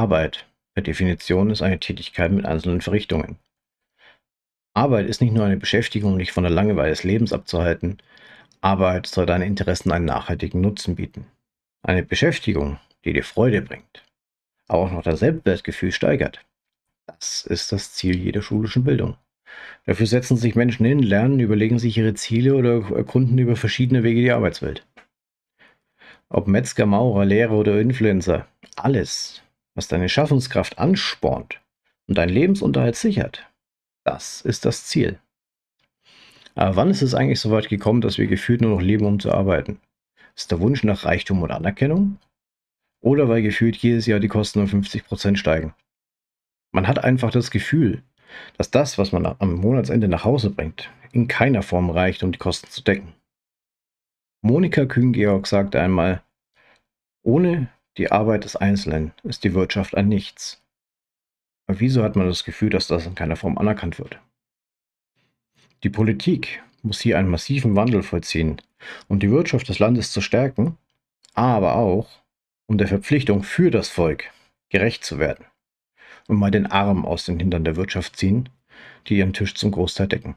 Arbeit per Definition ist eine Tätigkeit mit einzelnen Verrichtungen. Arbeit ist nicht nur eine Beschäftigung, um dich von der Langeweile des Lebens abzuhalten. Arbeit soll deinen Interessen einen nachhaltigen Nutzen bieten. Eine Beschäftigung, die dir Freude bringt, aber auch noch dein Selbstwertgefühl steigert. Das ist das Ziel jeder schulischen Bildung. Dafür setzen sich Menschen hin, lernen, überlegen sich ihre Ziele oder erkunden über verschiedene Wege die Arbeitswelt. Ob Metzger, Maurer, Lehrer oder Influencer, alles, was deine Schaffenskraft anspornt und deinen Lebensunterhalt sichert, das ist das Ziel. Aber wann ist es eigentlich so weit gekommen, dass wir gefühlt nur noch leben, um zu arbeiten? Ist der Wunsch nach Reichtum und Anerkennung? Oder weil gefühlt jedes Jahr die Kosten um 50% steigen? Man hat einfach das Gefühl, dass das, was man am Monatsende nach Hause bringt, in keiner Form reicht, um die Kosten zu decken. Monika Kühn-Georg sagte einmal, ohne die Arbeit des Einzelnen ist die Wirtschaft ein Nichts. Aber wieso hat man das Gefühl, dass das in keiner Form anerkannt wird? Die Politik muss hier einen massiven Wandel vollziehen, um die Wirtschaft des Landes zu stärken, aber auch um der Verpflichtung für das Volk gerecht zu werden und mal den Arm aus den Hintern der Wirtschaft ziehen, die ihren Tisch zum Großteil decken.